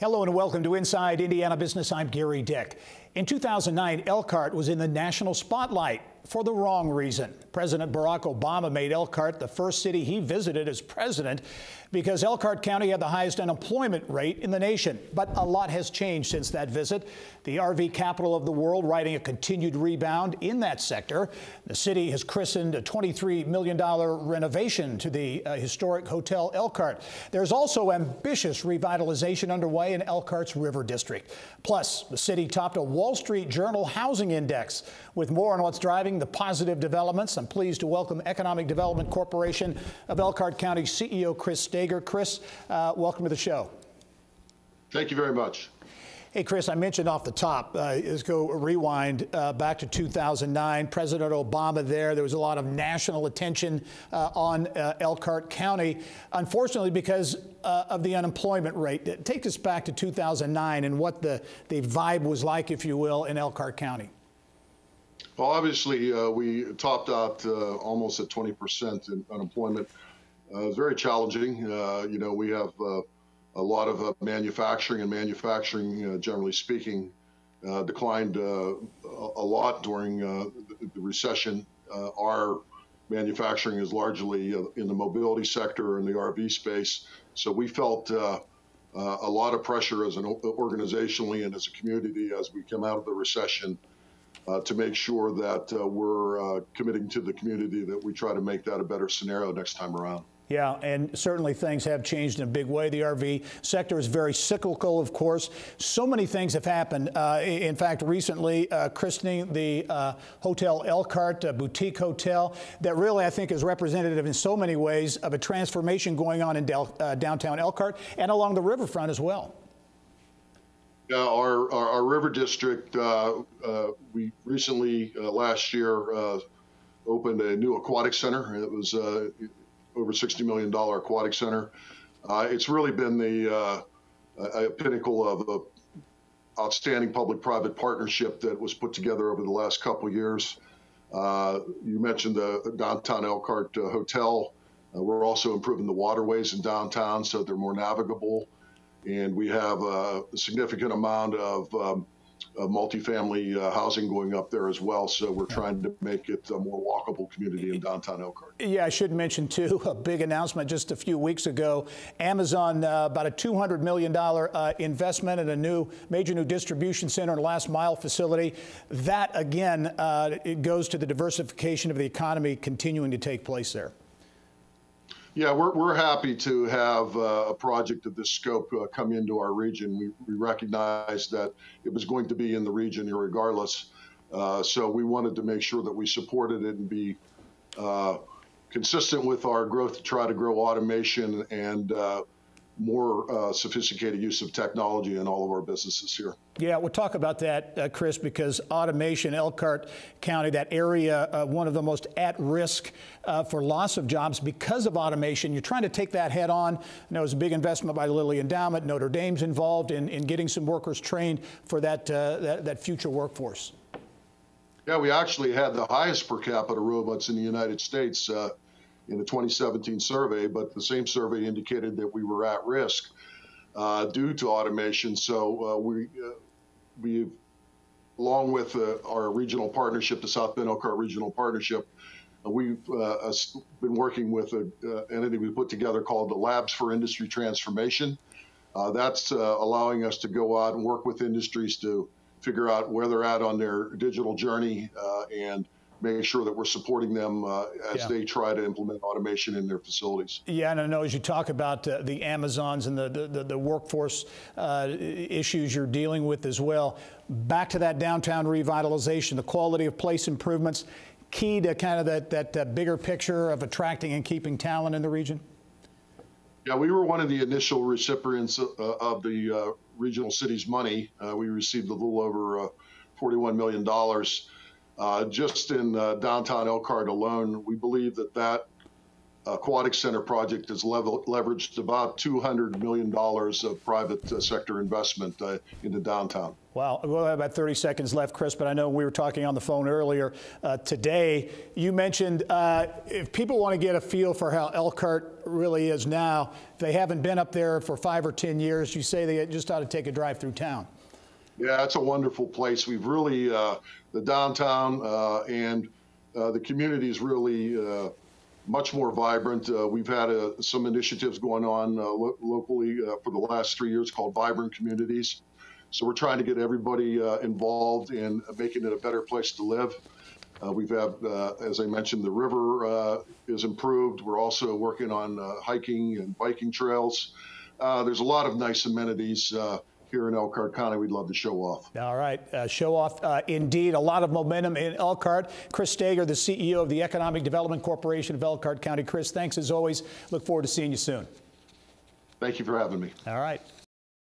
Hello and welcome to Inside Indiana Business. I'm Gerry Dick. In 2009, Elkhart was in the national spotlight for the wrong reason. President Barack Obama made Elkhart the first city he visited as president because Elkhart County had the highest unemployment rate in the nation. But a lot has changed since that visit. The RV capital of the world riding a continued rebound in that sector. The city has christened a $23 million renovation to the uh, historic Hotel Elkhart. There's also ambitious revitalization underway in Elkhart's River District. Plus, the city topped a Wall Street Journal housing index. With more on what's driving the positive developments, I'm pleased to welcome Economic Development Corporation of Elkhart County CEO Chris Stager. Chris, uh, welcome to the show. Thank you very much. Hey, Chris, I mentioned off the top, uh, let's go rewind uh, back to 2009. President Obama there, there was a lot of national attention uh, on uh, Elkhart County, unfortunately, because uh, of the unemployment rate. Take us back to 2009 and what the, the vibe was like, if you will, in Elkhart County. Well, obviously, uh, we topped out almost at 20% in unemployment. it was very challenging. you know, we have a lot of uh, manufacturing and manufacturing, uh, generally speaking, uh, declined uh, a lot during uh, the recession. Uh, our manufacturing is largely in the mobility sector and the RV space, so we felt a lot of pressure as an organizationally and as a community as we come out of the recession. To make sure that we're committing to the community that we try to make that a better scenario next time around. Yeah, and certainly things have changed in a big way. The RV sector is very cyclical, of course. So many things have happened. Uh, in fact, recently, uh, christening the uh, Hotel Elkhart, a boutique hotel, that really, I think, is representative in so many ways of a transformation going on in uh, downtown Elkhart and along the riverfront as well. Yeah, our, our, our river district, uh, uh, we recently, last year, opened a new aquatic center. It was over $60 million aquatic center. Uh, it's really been the uh, a pinnacle of a outstanding public-private partnership that was put together over the last couple years. Uh, you mentioned the downtown Elkhart uh, Hotel. Uh, we're also improving the waterways in downtown so they're more navigable. And we have a significant amount of um, uh, multifamily uh, housing going up there as well. So we're trying to make it a more walkable community in downtown Elkhart. Yeah, I should mention too a big announcement just a few weeks ago. Amazon uh, about a 200 million dollar uh, investment in a new major new distribution center and last mile facility. That again, uh, it goes to the diversification of the economy continuing to take place there. Yeah, we're, we're happy to have uh, a project of this scope uh, come into our region. We, we recognized that it was going to be in the region regardless. Uh, so we wanted to make sure that we supported it and be uh, consistent with our growth to try to grow automation and uh, more uh, sophisticated use of technology in all of our businesses here. Yeah, we'll talk about that, uh, Chris, because automation, Elkhart County, that area, uh, one of the most at risk uh, for loss of jobs because of automation. You're trying to take that head on. I know it's a big investment by Lilly Endowment. Notre Dame's involved in, in getting some workers trained for that, uh, that, that future workforce. Yeah, we actually had the highest per capita robots in the United States uh, in the 2017 survey, but the same survey indicated that we were at risk uh, due to automation. So uh, we uh, we along with uh, our regional partnership, the South Bend Elkhart Regional Partnership, uh, we've been working with an entity we put together called the Labs for Industry Transformation. that's allowing us to go out and work with industries to figure out where they're at on their digital journey and making sure that we're supporting them uh, as yeah. they try to implement automation in their facilities. Yeah, and I know as you talk about uh, the Amazons and the, the, the workforce uh, issues you're dealing with as well, back to that downtown revitalization, the quality of place improvements, key to kind of that, that, bigger picture of attracting and keeping talent in the region? Yeah, we were one of the initial recipients uh, of the uh, Regional Cities money. Uh, we received a little over $41 million. Uh, just in uh, downtown Elkhart alone, we believe that that aquatic center project has level, leveraged about $200 million of private uh, sector investment uh, into downtown. Well, we'll have about 30 seconds left, Chris, but I know we were talking on the phone earlier uh, today. You mentioned uh, if people want to get a feel for how Elkhart really is now, if they haven't been up there for five or 10 years, you say they just ought to take a drive through town. Yeah, it's a wonderful place. We've really, uh, the downtown uh, and uh, the community is really uh, much more vibrant. Uh, we've had uh, some initiatives going on lo- locally for the last three years called Vibrant Communities. So we're trying to get everybody involved in making it a better place to live. We've had, as I mentioned, the river is improved. We're also working on hiking and biking trails. There's a lot of nice amenities here in Elkhart County. We'd love to show off. All right, uh, show off uh, indeed. A lot of momentum in Elkhart. Chris Stager, the CEO of the Economic Development Corporation of Elkhart County. Chris, thanks as always. Look forward to seeing you soon. Thank you for having me. All right.